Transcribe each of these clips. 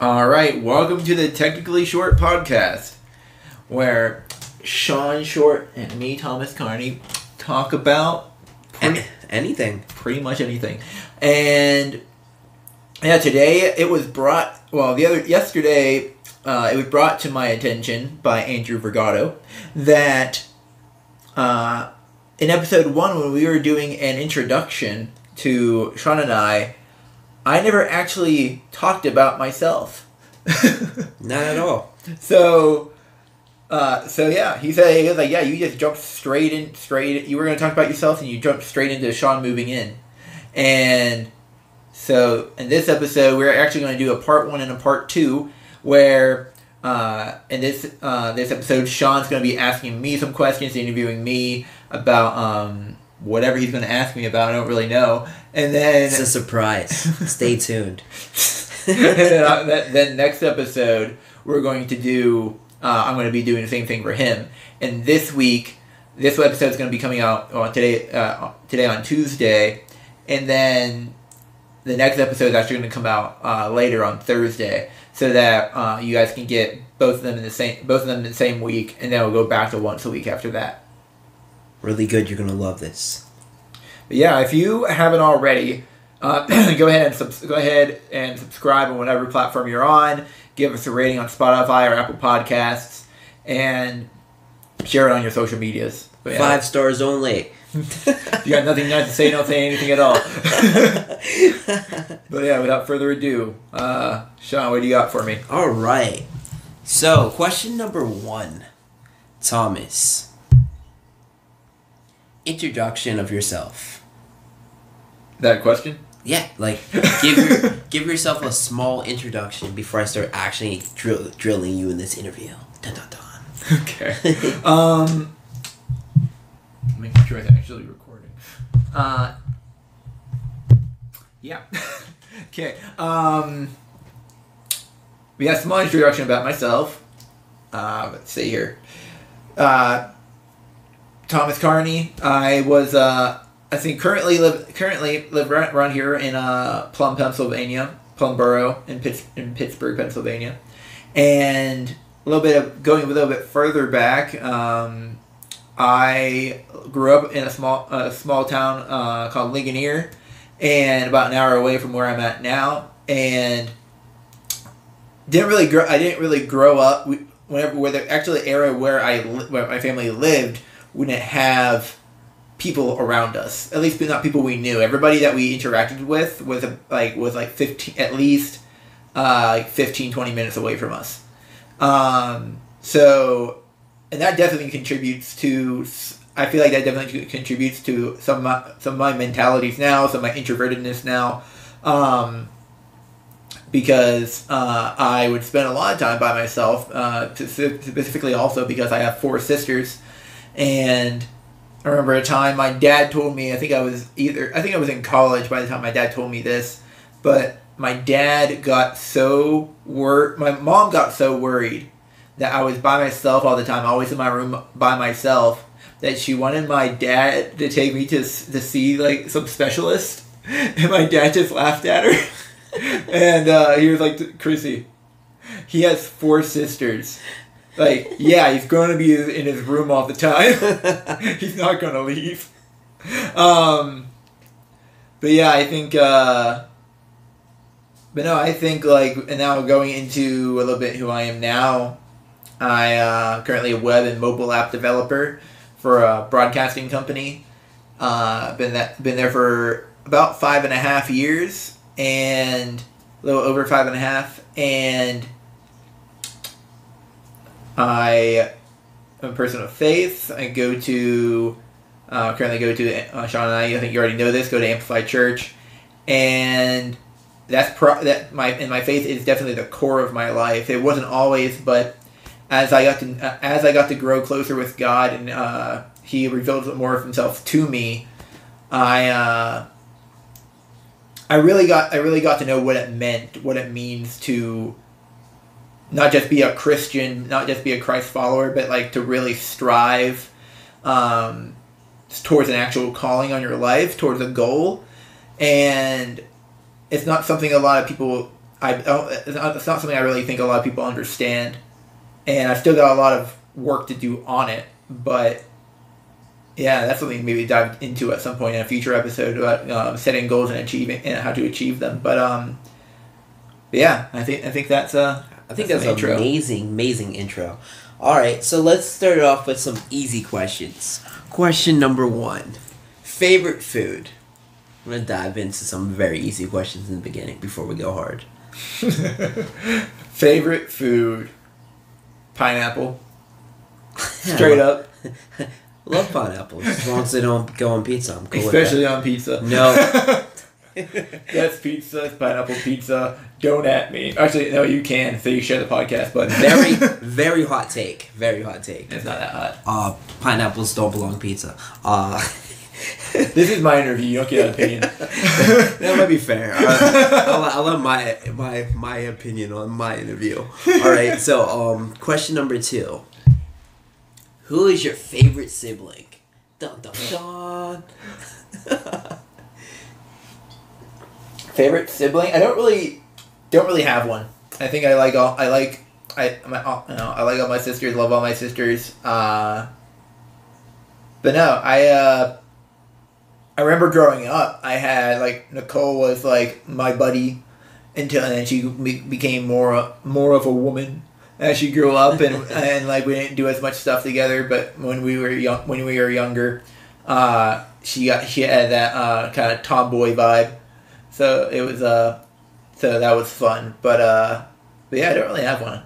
All right, welcome to the Technically Short podcast, where Shawn Short and me, Thomas Carney, talk about pretty, Anything. pretty much anything. And yeah, today it was brought. Well, the other yesterday, uh, it was brought to my attention by Andrew Vergato that uh, in episode one, when we were doing an introduction to Shawn and I, I never actually talked about myself. Not at all. So, uh, so yeah, he said he was like, yeah, you just jumped straight in, straight. You were going to talk about yourself, and you jumped straight into Shawn moving in, and so in this episode, we're actually going to do a part one and a part two, where uh, in this uh, this episode, Shawn's going to be asking me some questions, interviewing me about um, whatever he's going to ask me about. I don't really know, and then It's a surprise. Stay tuned. then, uh, that- then next episode we're going to do uh, i'm going to be doing the same thing for him and this week this episode is going to be coming out on today uh, today on tuesday and then the next episode is actually going to come out uh, later on thursday so that uh, you guys can get both of them in the same both of them in the same week and then we'll go back to once a week after that Really good. You're gonna love this. Yeah, if you haven't already, uh, go ahead and subs- go ahead and subscribe on whatever platform you're on. Give us a rating on Spotify or Apple Podcasts, and share it on your social medias. But yeah, Five stars only. you got nothing nice to say, don't say anything at all. but yeah, without further ado, uh, Shawn, what do you got for me? All right. So, question number one, Thomas. Introduction of yourself. That question? Yeah, like give your give yourself a small introduction before I start actually drill, drilling you in this interview. Dun, dun, dun. Okay. um, making sure it's actually recording. Uh, yeah. okay. Um, we have a small introduction about myself. Uh, let's see here. Uh, Thomas Carney. I was. Uh, I think currently live currently live right around here in uh, Plum, Pennsylvania, Plum Borough in, Pitts, in Pittsburgh, Pennsylvania, and a little bit of going a little bit further back. Um, I grew up in a small a small town uh, called Ligonier, and about an hour away from where I'm at now, and didn't really grow. I didn't really grow up. We, whenever where the actually the area where I where my family lived, we didn't have people around us. At least not people we knew. Everybody that we interacted with was a, like was like fifteen at least uh, like 15, 20 minutes away from us. Um, so, and that definitely contributes to. I feel like that definitely contributes to some of my, some of my mentalities now, some of my introvertedness now, um, because uh, I would spend a lot of time by myself. Uh, specifically, also because I have four sisters, and I remember a time my dad told me. I think I was either. I think I was in college by the time my dad told me this, but my dad got so wor- my mom got so worried that I was by myself all the time, always in my room by myself, that she wanted my dad to take me to to see like some specialist, and my dad just laughed at her, and uh, he was like, "Chrissy, he has four sisters." Like, yeah, he's going to be in his room all the time. he's not going to leave. Um, but yeah, I think, uh, but no, I think like, and now going into a little bit who I am now, I uh, currently a web and mobile app developer for a broadcasting company. Uh, been that been there for about five and a half years, and a little over five and a half, and I am a person of faith. I go to uh, currently go to uh, Shawn and I. I think you already know this. Go to Amplified Church, and that's pro- that my and my faith is definitely the core of my life. It wasn't always, but as I got to uh, as I got to grow closer with God and uh, He revealed more of Himself to me, I uh, I really got I really got to know what it meant, what it means to not just be a Christian, not just be a Christ follower, but like to really strive um, towards an actual calling on your life, towards a goal, and it's not something a lot of people I don't, it's not it's not something I really think a lot of people understand, and I've still got a lot of work to do on it. But yeah, that's something maybe dive into at some point in a future episode about um, setting goals and achieving and how to achieve them. But um, yeah, I think I think that's uh, I think That's that's, an amazing, amazing intro. All right, so let's start it off with some easy questions. Question number one: favorite food. I'm gonna dive into some very easy questions in the beginning before we go hard. favorite food, pineapple. Straight up, Love pineapples as long as they don't go on pizza. I'm cool especially on pizza. that. That's pizza. Pineapple pizza. Don't at me. Actually, no, you can. So you share the podcast, but very, very hot take. Very hot take. it's not that hot. Uh, pineapples don't belong pizza. Uh, This is my interview. You don't get an opinion. that might be fair. Uh, I'll, I'll let my my my opinion on my interview. All right. So, um, question number two. Who is your favorite sibling? Dun dun dun. Favorite sibling? I don't really, don't really have one. I think I like all. I like. I my all, you know I like all my sisters. Love all my sisters. Uh, but no, I uh, I remember growing up. I had like Nicole was like my buddy until and then she be- became more more of a woman as she grew up and and like we didn't do as much stuff together. But when we were young, when we were younger, uh, she got she had that uh, kind of tomboy vibe. So it was uh, so that was fun. But uh, but yeah, I don't really have one.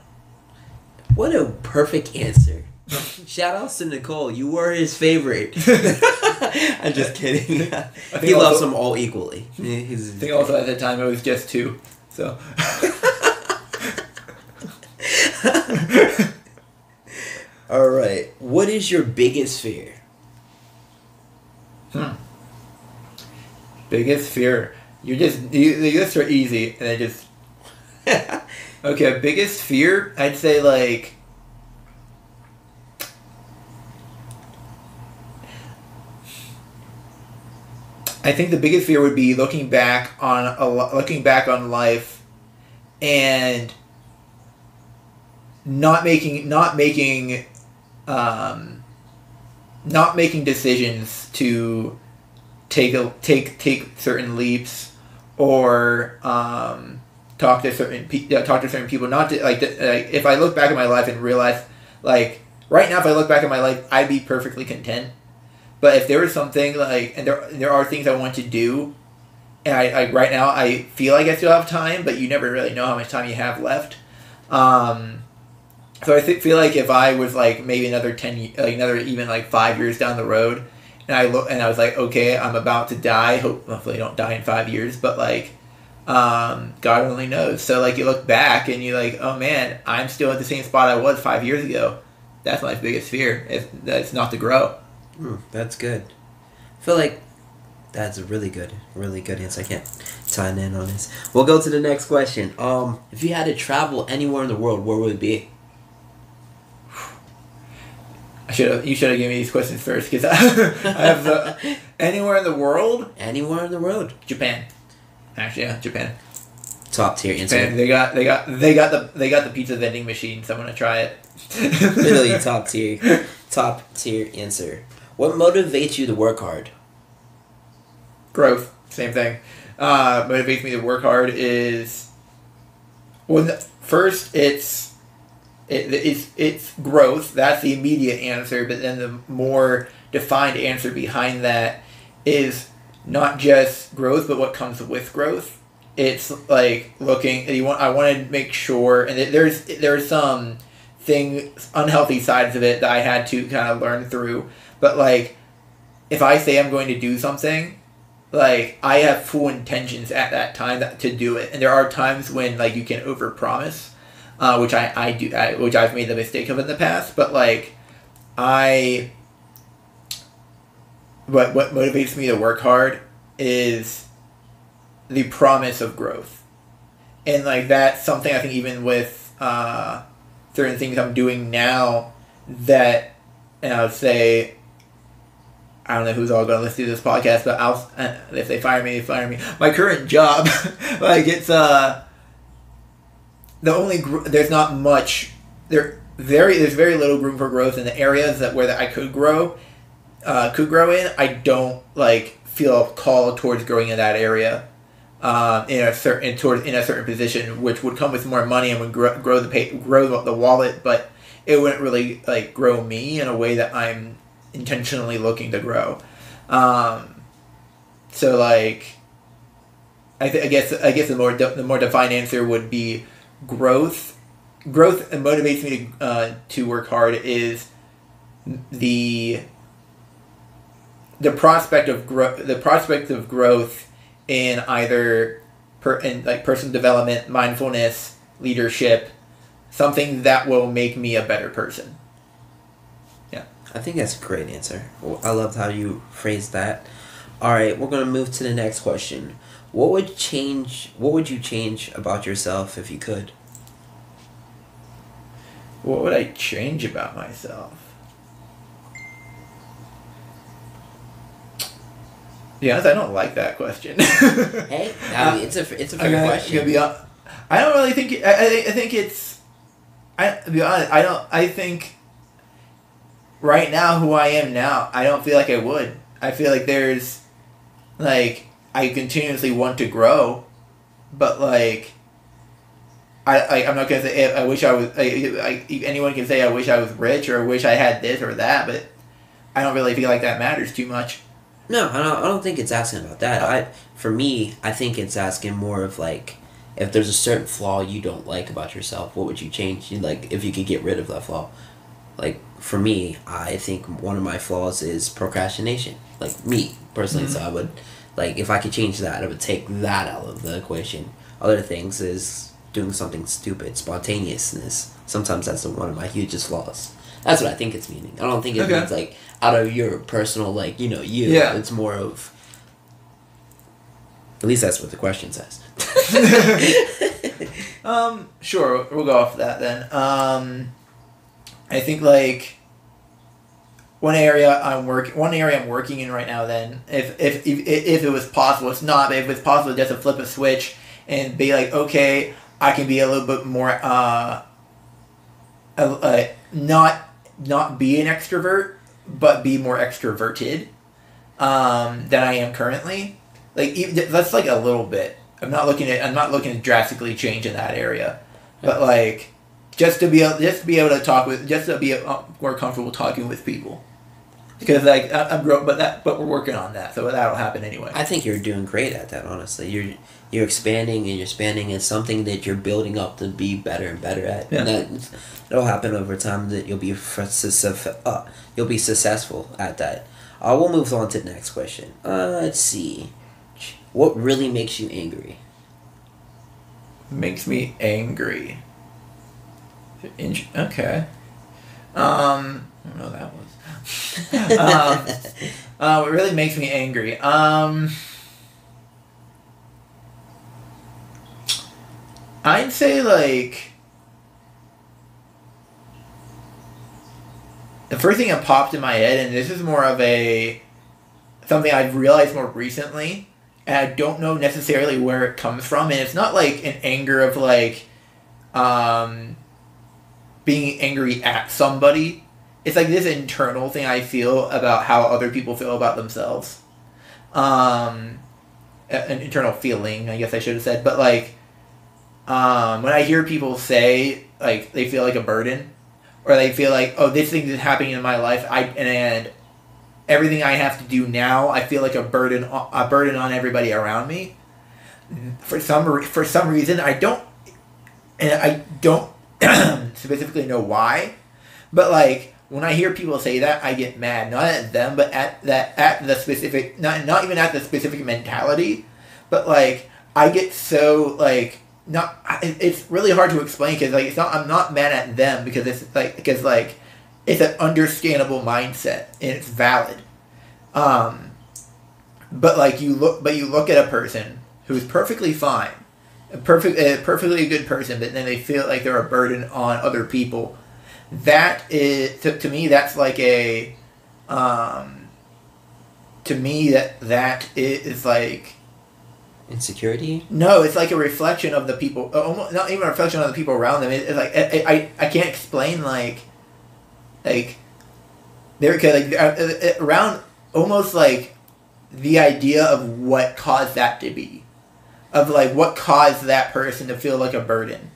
What a perfect answer. Shout outs to Nicole. You were his favorite. I'm just kidding. he loves also- them all equally. He's I think also at the time it was just two. So All right. What is your biggest fear? biggest fear. You just you the lists are easy and I just okay. Biggest fear, I'd say like. I think the biggest fear would be looking back on a looking back on life, and not making not making, um, not making decisions to take a take take certain leaps or um, talk to certain pe- talk to certain people. Not to like, like if I look back at my life and realize like right now, if I look back at my life, I'd be perfectly content. But if there was something like, and there there are things I want to do, and I, I right now I feel like I still have time, but you never really know how much time you have left. Um, so I th- feel like if I was like maybe another ten, like another even like five years down the road, and I look and I was like, okay, I'm about to die. Hope hopefully I don't die in five years, but like, um, God only knows. So like you look back and you're like, oh man, I'm still at the same spot I was five years ago. That's my biggest fear. Is that's not to grow. Hmm, that's good. I feel like that's a really good, really good answer. I can't chime in on this. We'll go to the next question. Um, if you had to travel anywhere in the world, where would it be? I should have. You should have given me these questions first because I, I have the, anywhere in the world. Anywhere in the world. Japan. Actually, yeah, Japan. Top tier Japan. answer. They got they got they got the they got the pizza vending machine. So I'm gonna try it. Literally top tier, top tier answer. What motivates you to work hard? growth same thing uh, motivates me to work hard is well the- first it's it, it's it's growth that's the immediate answer but then the more defined answer behind that is not just growth but what comes with growth. It's like looking you want i want to make sure and there's there's some things unhealthy sides of it that i had to kind of learn through but like if i say i'm going to do something like I have full intentions at that time that, to do it, and there are times when like you can overpromise, uh, which I I do, I, which I've made the mistake of in the past. But like, I, what what motivates me to work hard is the promise of growth, and like that's something I think even with uh, certain things I'm doing now that, and I would say I don't know who's all going to listen to this podcast, but I'll uh, if they fire me, they fire me. My current job, like it's uh, the only gr- there's not much there very there's very little room for growth in the areas that where that I could grow uh, could grow in. I don't like feel called towards growing in that area. Um, in a certain towards in a certain position, which would come with more money and would grow, grow the pay, grow the wallet, but it wouldn't really like grow me in a way that I'm intentionally looking to grow. Um, so like, I, th- I guess I guess the more de- the more defined answer would be growth. Growth motivates me to uh, to work hard is the the prospect of growth the prospect of growth in either per in like personal development, mindfulness, leadership, something that will make me a better person. Yeah. I think that's a great answer. I loved how you phrased that. All right, we're gonna move to the next question. What would change? What would you change about yourself if you could? What would I change about myself? Yeah, I don't like that question. hey, I mean, uh, it's a it's a fair I, question. Be, I don't really think. It, I, I think it's. I to be honest. I don't. I think. Right now, who I am now, I don't feel like I would. I feel like there's, like, I continuously want to grow, but like. I, I I'm not gonna say I wish I was. I, I, anyone can say I wish I was rich or I wish I had this or that, but I don't really feel like that matters too much. No, I don't, I don't think it's asking about that. I for me, I think it's asking more of like if there's a certain flaw you don't like about yourself, what would you change? You like if you could get rid of that flaw. Like for me, I think one of my flaws is procrastination. Like me personally, mm-hmm. so I would like if I could change that, I would take that out of the equation. Other things is doing something stupid, spontaneousness. Sometimes that's one of my hugest flaws. That's what I think it's meaning. I don't think it okay. means like out of your personal like you know you. Yeah. It's more of. At least that's what the question says. um. Sure, we'll go off that then. Um, I think like. One area I'm working, one area I'm working in right now. Then, if if if, if it was possible, it's not. But if it's possible, just to flip a switch and be like, okay, I can be a little bit more, uh, not not be an extrovert, but be more extroverted um, than I am currently. Like that's like a little bit. I'm not looking at I'm not looking to drastically change in that area, but like just to be able just to be able to talk with just to be uh, more comfortable talking with people. Because like I'm growing, but that but we're working on that, so that'll happen anyway. I think you're doing great at that. Honestly, you're you're expanding and you're expanding in something that you're building up to be better and better at. Yeah. And that it'll happen over time that you'll be uh, you'll be successful at that. Uh, we'll move on to the next question. Uh, let's see. What really makes you angry? Makes me angry. okay. Um, I don't know that was. um, uh, what really makes me angry? Um. I'd say like the first thing that popped in my head, and this is more of a something I've realized more recently, and I don't know necessarily where it comes from, and it's not like an anger of like um being angry at somebody. It's like this internal thing I feel about how other people feel about themselves. Um an internal feeling, I guess I should have said, but like um, when I hear people say like they feel like a burden, or they feel like oh this thing is happening in my life, I and everything I have to do now, I feel like a burden a burden on everybody around me. For some for some reason, I don't, and I don't specifically know why, but like when I hear people say that, I get mad not at them, but at that at the specific not not even at the specific mentality, but like I get so like not it's really hard to explain because like it's not I'm not mad at them because it's like because like it's an understandable mindset and it's valid. Um but like you look but you look at a person who's perfectly fine a perfect a perfectly good person but then they feel like they're a burden on other people that is to, to me that's like a um to me that that is like Insecurity. No, it's like a reflection of the people. uh, Almost not even a reflection of the people around them. It, it's like I, I, I can't explain like, like, there because like uh, uh, around almost like the idea of what caused that to be, of like what caused that person to feel like a burden,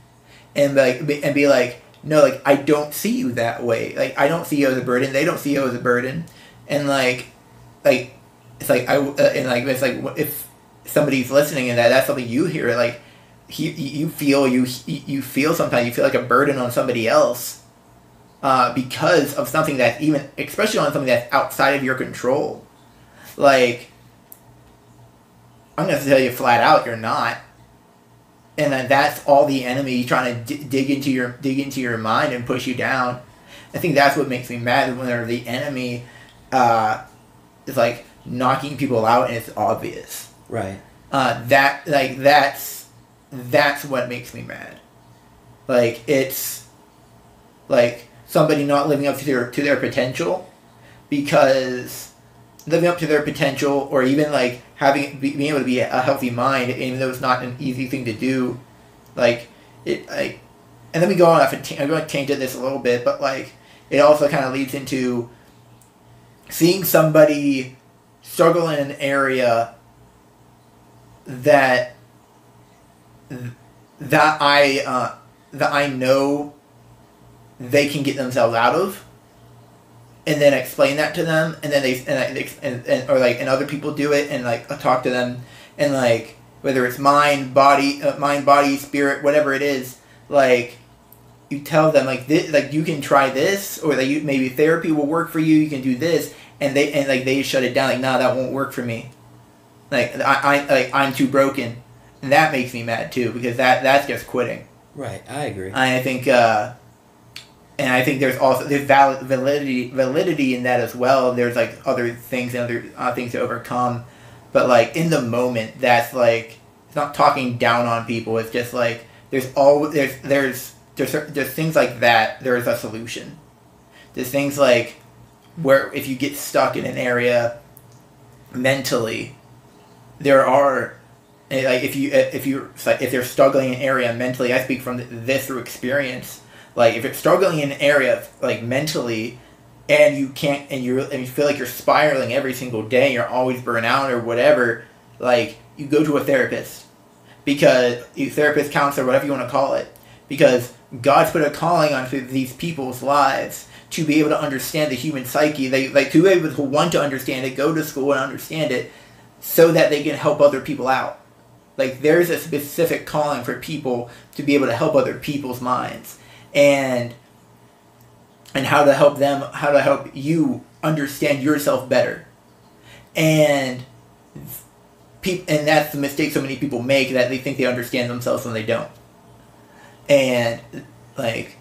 and like and be like no like I don't see you that way. Like I don't see you as a burden. They don't see you as a burden, and like, like, it's like I uh, and like it's like if somebody's listening and that that's something you hear like he, you feel you you feel sometimes you feel like a burden on somebody else uh, because of something that even especially on something that's outside of your control. Like i'm going to tell you flat out you're not and then that's all the enemy trying to d- dig into your dig into your mind and push you down i think that's what makes me mad whenever the enemy uh, is like knocking people out and it's obvious Right. uh, that like that's that's what makes me mad. Like it's like somebody not living up to their to their potential because living up to their potential or even like having be, being able to be a healthy mind even though it's not an easy thing to do like it like and then we go off and t- I'm going to change this a little bit but like it also kind of leads into seeing somebody struggle in an area that that I uh, that I know they can get themselves out of, and then explain that to them, and then they and, I, and, and or like and other people do it, and like I talk to them, and like whether it's mind, body, uh, mind, body, spirit, whatever it is, like you tell them like this, like you can try this, or that you maybe therapy will work for you. You can do this, and they and like they shut it down. Like, nah, that won't work for me. Like I, I like I'm too broken, and that makes me mad too because that that's just quitting. Right. I agree. I think, uh, and I think there's also there's valid, validity validity in that as well. There's like other things and other uh, things to overcome, but like in the moment, that's like it's not talking down on people. It's just like there's all there's there's there's there's things like that. There's a solution. There's things like where if you get stuck in an area mentally, there are eh, like if you if you if they're struggling in an area mentally, I speak from this through experience. Like if you're struggling in an area like mentally, and you can't and you and you feel like you're spiraling every single day, you're always burnt out or whatever. Like you go to a therapist because you therapist counselor whatever you want to call it because God's put a calling on these people's lives to be able to understand the human psyche. They like to be able to want to understand it, go to school and understand it, so that they can help other people out. Like there's a specific calling for people to be able to help other people's minds and and how to help them how to help you understand yourself better. And peop- and that's the mistake so many people make that they think they understand themselves when they don't. And like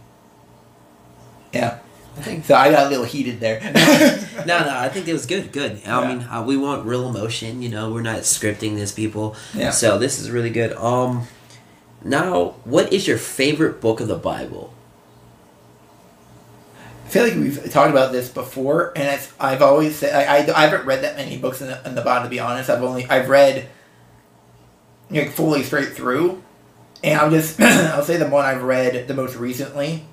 yeah. I think. So I got a little heated there. No, no. I think it was good. Good. I Yeah. mean, uh, we want real emotion. You know, we're not scripting this, people. Yeah. So this is really good. Um, now, what is your favorite book of the Bible? Feel like we've talked about this before, and I've always said I, I, I haven't read that many books in the, in the Bible to be honest. I've only I've read like fully straight through, and I'll just I'll say the one I've read the most recently,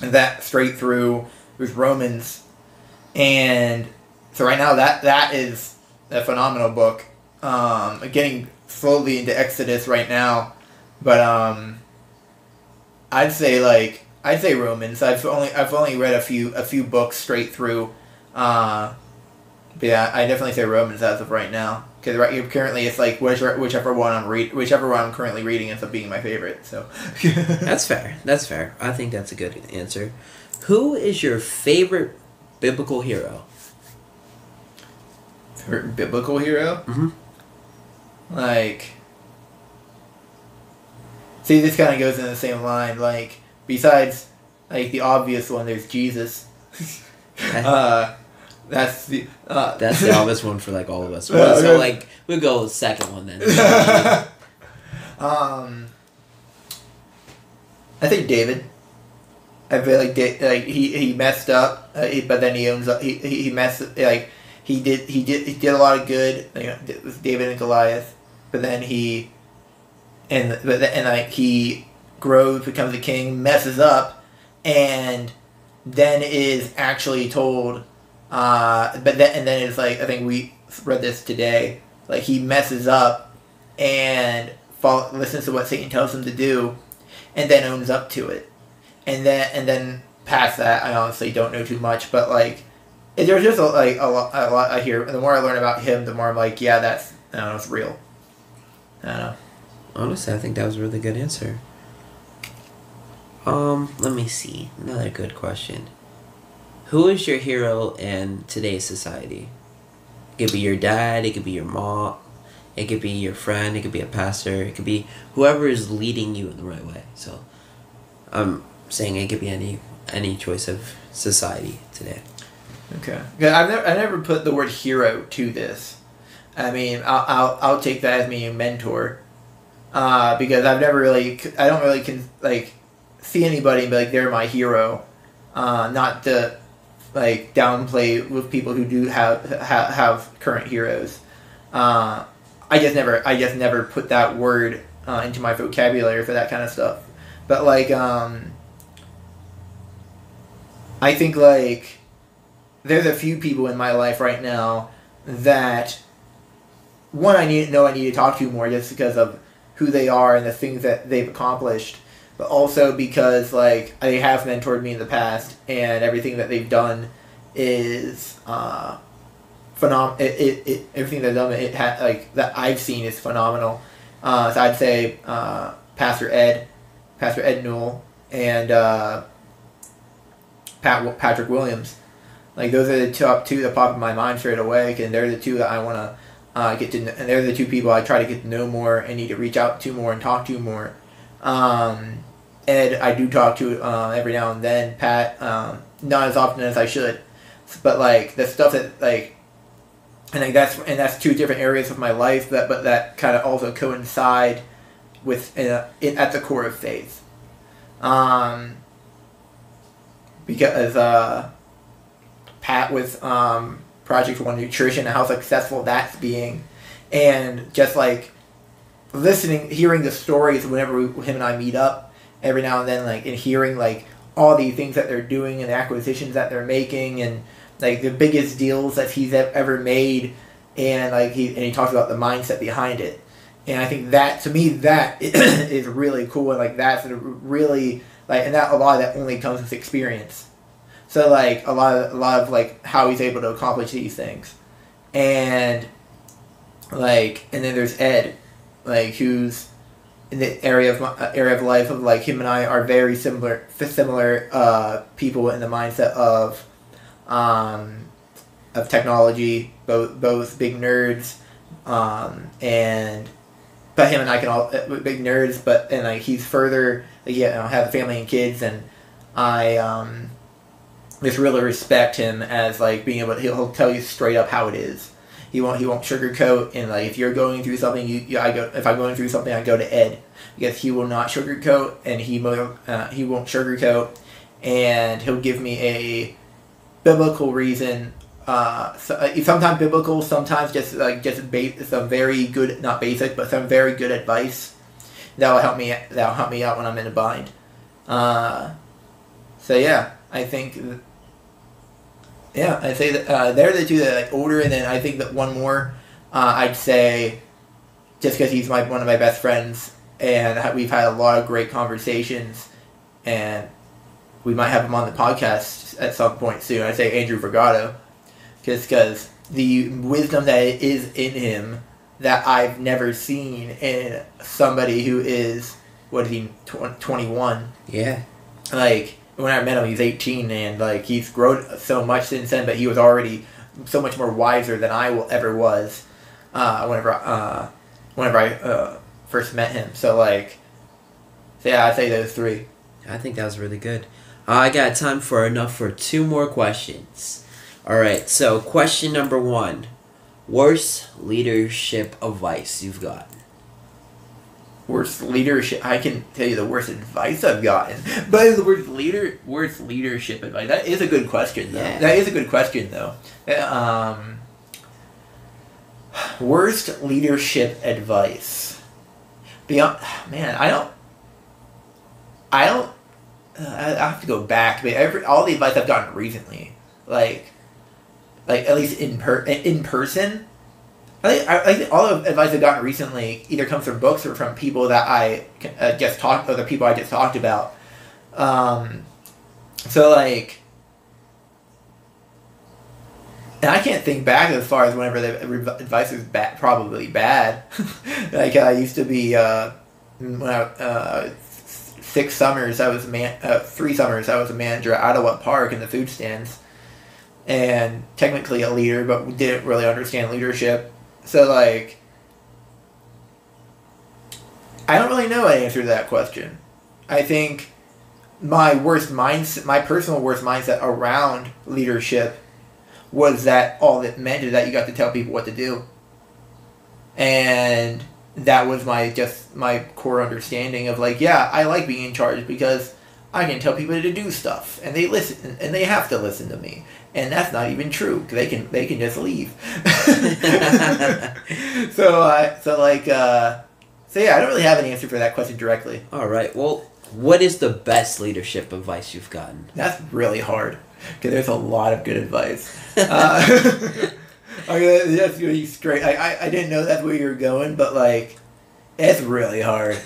that straight through was Romans, and so right now that that is a phenomenal book. Um, getting slowly into Exodus right now, but um, I'd say like I'd say Romans. I've only I've only read a few a few books straight through. Uh, but yeah, I definitely say Romans as of right now because right here currently it's like whichever, whichever one I'm read whichever one I'm currently reading ends up being my favorite. So That's fair. That's fair. I think that's a good answer. Who is your favorite biblical hero? Favorite biblical hero. Mhm. Like, see, this kind of goes in the same line. Like, besides like the obvious one, there's Jesus. uh, that's the uh, That's the obvious one for like all of us. Well, so like we'll go second one then. um, I think David. I feel like Da- like he, he messed up, uh, he, but then he owns up. He, he he messed like he did he did he did a lot of good. You know, with David and Goliath, but then he, and but then, and like he grows, becomes a king, messes up, and then is actually told. Uh, but then and then it's like I think we read this today. Like he messes up, and listens to what Satan tells him to do, and then owns up to it, and then and then past that, I honestly don't know too much. But like, there's just a, like a lot, a lot I hear. The more I learn about him, the more I'm like, yeah, that's I don't know, it's real. I don't know. Honestly, I think that was a really good answer. Um, let me see. Another good question. Who is your hero in today's society? It could be your dad, it could be your mom, it could be your friend, it could be a pastor, it could be whoever is leading you in the right way. So I'm saying it could be any any choice of society today. Okay. Yeah, I've never, I never put the word hero to this. I mean, I'll, I'll, I'll take that as meaning mentor. Uh, because I've never really, I don't really can, like, see anybody and be like, they're my hero. Uh, not to, like, downplay with people who do have, have, have current heroes. Uh, I just never, I just never put that word uh, into my vocabulary for that kind of stuff. But, like, um, I think, like, there's a few people in my life right now that one I need know I need to talk to more just because of who they are and the things that they've accomplished, but also because like they have mentored me in the past and everything that they've done is uh, phenom. It, it, it everything they've done it ha- like that I've seen is phenomenal. Uh, so I'd say uh, Pastor Ed, Pastor Ed Newell, and uh, Pat Patrick Williams. Like those are the top two that pop in my mind straight away, and they're the two that I want to uh, get to, kn- and they're the two people I try to get to know more and need to reach out to more and talk to more. Um, Ed, I do talk to uh, every now and then. Pat, um, not as often as I should, but like the stuff that like, and like that's and that's two different areas of my life that but that kind of also coincide with uh, it at the core of faith. Um, because uh, Pat with um, Project One Nutrition how successful that's being, and just like listening, hearing the stories whenever we, him and I meet up every now and then, like and hearing like all the things that they're doing and the acquisitions that they're making and like the biggest deals that he's ever made, and like he and he talks about the mindset behind it, and I think that to me that is really cool. And like that's really like and that a lot of that only comes with experience. So like a lot of a lot of like how he's able to accomplish these things, and like and then there's Ed, like who's in the area of uh, area of life of like him and I are very similar similar uh, people in the mindset of um, of technology both both big nerds um, and but him and I can all uh, big nerds but and like he's further like, yeah you know, have a family and kids and I um, just really respect him as like being able to, he'll tell you straight up how it is he won't he won't sugarcoat and like if you're going through something you, you I go if I'm going through something I go to Ed because he will not sugarcoat and he will uh, he won't sugarcoat and he'll give me a biblical reason uh, so, uh, sometimes biblical sometimes just like just ba- some very good not basic but some very good advice that will help me that will help me out when I'm in a bind. Uh, so yeah I think th- yeah, I'd say that uh, they're the two that like older, and then I think that one more, uh, I'd say, just because he's my one of my best friends, and we've had a lot of great conversations, and we might have him on the podcast at some point soon. I'd say Andrew Vergado, just because the wisdom that is in him that I've never seen in somebody who is what is he tw- twenty one Yeah. like when I met him, he's 18, and like he's grown so much since then. But he was already so much more wiser than I will, ever was. Uh, whenever uh, whenever I uh, first met him, so like, so yeah, I'd say those three. I think that was really good. I got time for enough for two more questions. All right, so question number one Worst leadership advice you've got? Worst leadership. I can tell you the worst advice I've gotten, but the worst leader, worst leadership advice. That is a good question, though. Yeah. That is a good question, though. Uh, Um, Worst leadership advice. Beyond, man, I don't. I don't. Uh, I I have to go back, but every all the advice I've gotten recently, like, like at least in per in person, I think, I, I think all the advice I've gotten recently either comes from books or from people that I uh, just talked, or the people I just talked about. Um, so like, and I can't think back as far as whenever the advice was bad, probably bad. like I used to be uh, when I uh, six summers I was man uh, three summers I was a manager at Ottawa Park in the food stands, and technically a leader, but didn't really understand leadership. So like, I don't really know an answer to that question. I think my worst mindset, my personal worst mindset around leadership was that all that meant is that you got to tell people what to do. And that was my just my core understanding of like, yeah, I like being in charge because I can tell people to do stuff and they listen and they have to listen to me. And that's not even true. They can they can just leave. so uh, so like uh, so yeah, I don't really have an answer for that question directly. All right. Well, what is the best leadership advice you've gotten? That's really hard because there's a lot of good advice. Uh, okay, that's gonna be straight. I, I I didn't know that's where you were going, but like, it's really hard.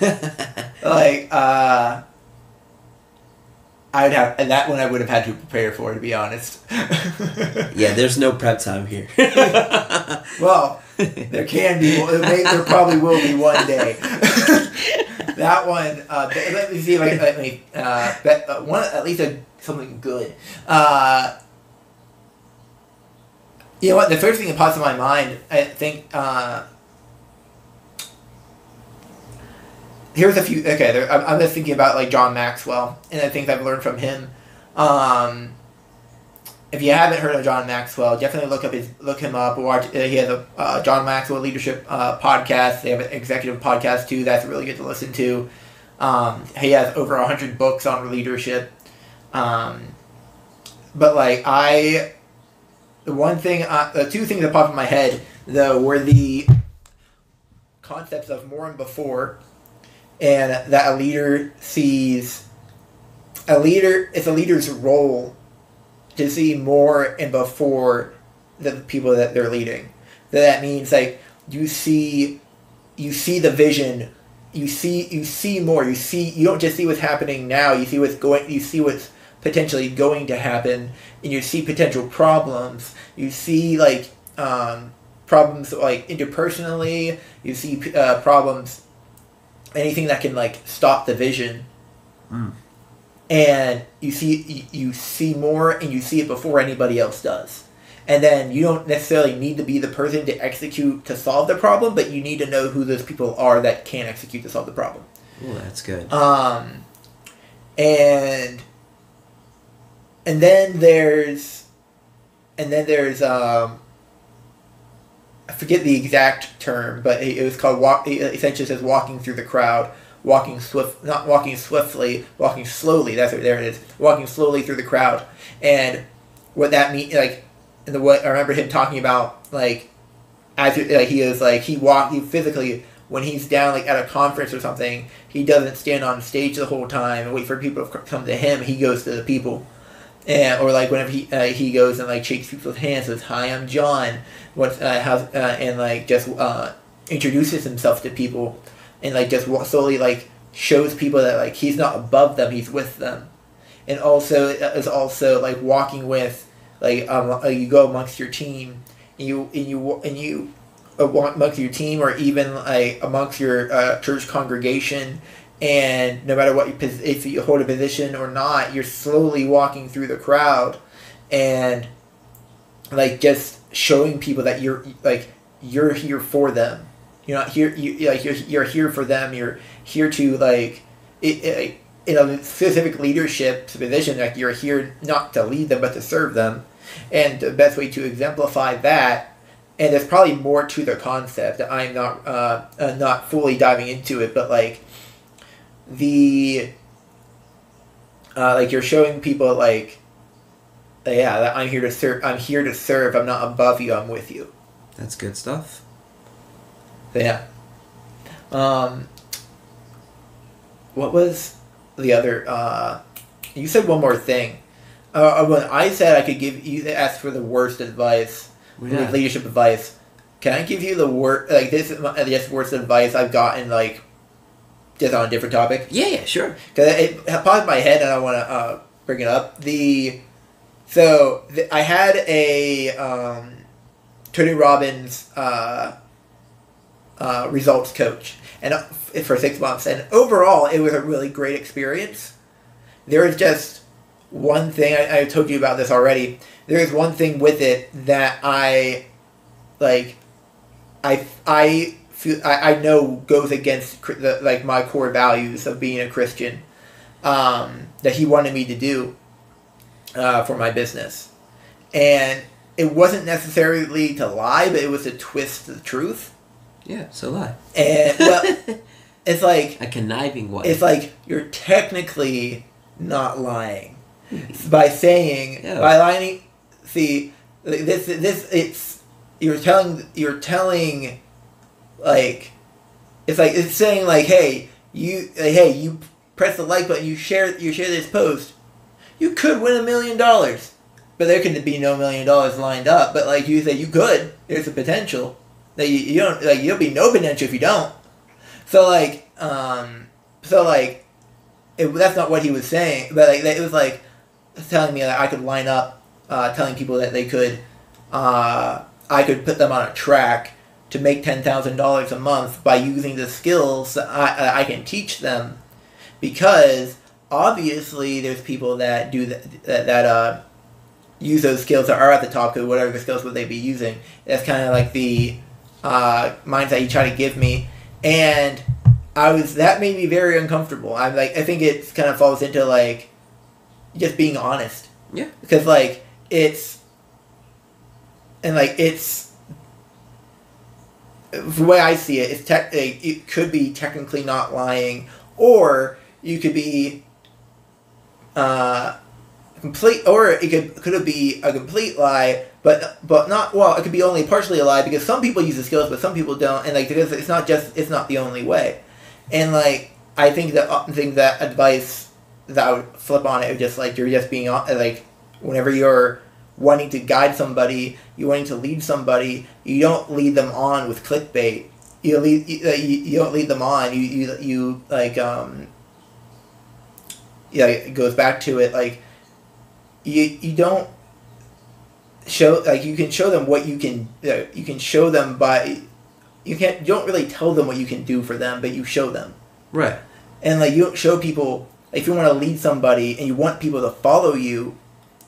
like uh. I would have, and that one I would have had to prepare for, to be honest. yeah, there's no prep time here. well, there can be. There probably will be one day. that one. Uh, let me see if I let me. Uh, bet, uh, one at least a, something good. Uh, you know what? The first thing that pops in my mind, I think. Uh, here's a few. Okay, there, I'm, I'm just thinking about like John Maxwell and the things I've learned from him. Um, if you haven't heard of John Maxwell, definitely look up his look him up. Watch. Uh, he has a uh, John Maxwell Leadership uh, podcast. They have an executive podcast too. That's really good to listen to. Um, he has over hundred books on leadership. Um, but like I, the one thing, uh, the two things that popped in my head though were the concepts of more and before, and that a leader sees. A leader, it's a leader's role to see more and before the people that they're leading. That means like you see you see the vision, you see you see more, you see you don't just see what's happening now, you see what's going you see what's potentially going to happen and you see potential problems. You see like um, problems like interpersonally, you see uh, problems anything that can like stop the vision. Mm and you see you see more and you see it before anybody else does. And then you don't necessarily need to be the person to execute to solve the problem but you need to know who those people are that can execute to solve the problem. Oh that's good. Um and and then there's and then there's um I forget the exact term, but it, it was called walk. It essentially says walking through the crowd, walking swift, not walking swiftly, walking slowly. That's what there it is. Walking slowly through the crowd, and what that means, like, and the what I remember him talking about, like, as like he is like he walk he physically when he's down like at a conference or something, he doesn't stand on stage the whole time and wait for people to come to him. He goes to the people. And, or like whenever he uh, he goes and like shakes people's hands, says "Hi, I'm John," what uh, uh, and like just uh, introduces himself to people and like just slowly like shows people that like he's not above them, he's with them, and also uh, is also like walking with like um uh, you go amongst your team, and you and you and you uh, amongst your team or even like amongst your uh, church congregation. And no matter what you if you hold a position or not, you're slowly walking through the crowd, and like just showing people that you're like you're here for them you're not here. You like you're you're here for them. You're here to like it, it, in a specific leadership position. Like you're here not to lead them, but to serve them. And the best way to exemplify that, and there's probably more to the concept I'm not uh, uh, not fully diving into it, but like the uh, like you're showing people like yeah that I'm here to serve. I'm here to serve. I'm not above you. I'm with you. That's good stuff. Yeah. Um. What was the other? Uh, you said one more thing. Uh, when I said I could give you asked for the worst advice, Yeah. leadership advice. Can I give you the worst? Like this is my, just worst advice I've gotten. Like just on a different topic. Yeah, yeah, sure. Cause it popped in my head and I want to uh, bring it up. The so the, I had a um, Tony Robbins uh, uh, results coach, and uh, for six months, and overall it was a really great experience. There is just one thing I, I told you about this already. There is one thing with it that I like. I I feel I, I know goes against the, like my core values of being a Christian um, that he wanted me to do uh, for my business, and it wasn't necessarily to lie, but it was to twist the truth. Yeah, so lie. And well, it's like a conniving wife. it's like you're technically not lying by saying Yeah. by lying. See, this this it's you're telling you're telling like it's like it's saying like hey you like, hey you press the like button you share you share this post you could win a million dollars. But there could be no million dollars lined up. But like you say you could. There's a potential that you, you don't like you'll be no potential if you don't. So like um so like it, that's not what he was saying. But like it was like telling me that I could line up uh, telling people that they could uh, I could put them on a track to make ten thousand dollars a month by using the skills that I, I can teach them, because obviously there's people that do that that, that uh, use those skills that are at the top. Because whatever the skills would they be using? That's kind of like the uh, mindset you try to give me, and I was that made me very uncomfortable. I'm like I think it kind of falls into like just being honest. Yeah. Because like it's and like it's the way I see it, it's tech. It could be technically not lying, or you could be uh, complete, or it could could it be a complete lie, but but not well. It could be only partially a lie because some people use the skills, but some people don't, and like because it's not just it's not the only way, and like I think that I think that advice that I would flip on it would just like you're just being hon- like whenever you're wanting to guide somebody, you're wanting to lead somebody, you don't lead them on with clickbait. You lead you, uh, you, you don't lead them on. You you you like um. Yeah, it goes back to it like. You you don't. Show like you can show them what you can uh, you can show them by, you can't you don't really tell them what you can do for them, but you show them right. and like you don't show people if you want to lead somebody and you want people to follow you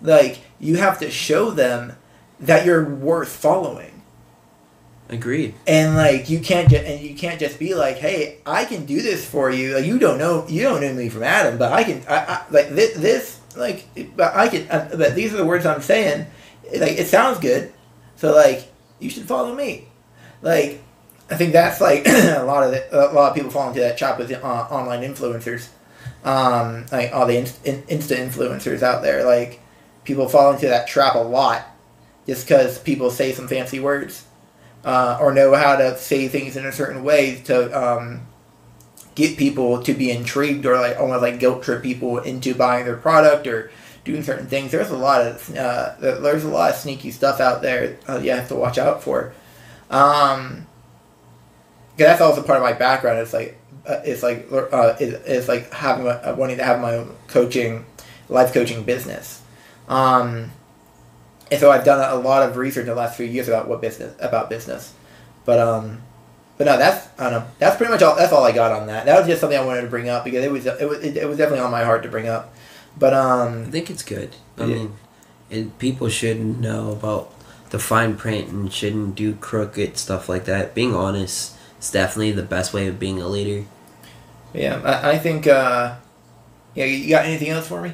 like you have to show them that you're worth following. Agreed. and like you can't just and you can't just be like hey i can do this for you. Like you don't know you don't know me from adam but i can i, I like this, this like but i can uh, but these are the words i'm saying. Like it sounds good so like you should follow me. Like i think that's like a lot of the, a lot of people fall into that trap with uh, online influencers. Um like all the inst- in, insta influencers out there like people fall into that trap a lot just because people say some fancy words uh, or know how to say things in a certain way to um, get people to be intrigued or like almost like guilt trip people into buying their product or doing certain things. There's a lot of uh, there's a lot of sneaky stuff out there uh, you have to watch out for. Um, that's also part of my background. It's like uh, it's like uh, it, it's like having a, wanting to have my own coaching, life coaching business. Um, and so I've done a lot of research in the last few years about what business about business, but um, but no, that's I don't know. That's pretty much all. That's all I got on that. That was just something I wanted to bring up because it was it was it, it was definitely on my heart to bring up. But I um, think it's good. I Yeah. mean, it, people should know about the fine print and shouldn't do crooked stuff like that. Being honest is definitely the best way of being a leader. yeah, I, I think uh, yeah. You got anything else for me?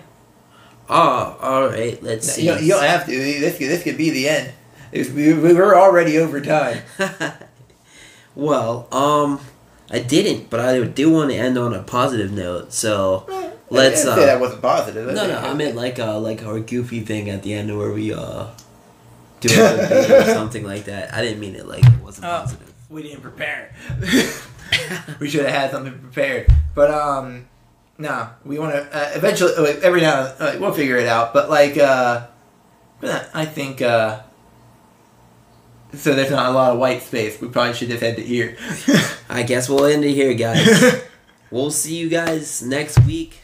Oh, all right. Let's see. you, don't, you don't have to. This could, this could be the end. It's, we, we were already over time. well, um, I didn't, but I do want to end on a positive note. So Let's, I didn't uh, say that wasn't positive. no, no, I meant like uh like our goofy thing at the end where we uh do a or something like that. I didn't mean it like it wasn't Oh. positive. we didn't prepare. we should have had something prepared. But um, no, we want to uh, eventually. Like, every now and then, uh, we'll figure it out. But like, uh, but I think uh, so. There's not a lot of white space. We probably should just head to here. I guess we'll end it here, guys. we'll see you guys next week.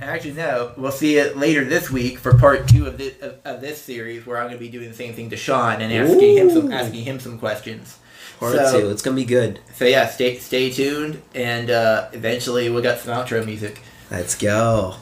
Actually, no. We'll see it later this week for part two of this of, of this series, where I'm going to be doing the same thing to Shawn and asking him some asking him some questions. Part So- two. It's gonna be good. So yeah, stay stay tuned, and uh, eventually we'll get some outro music. Let's go.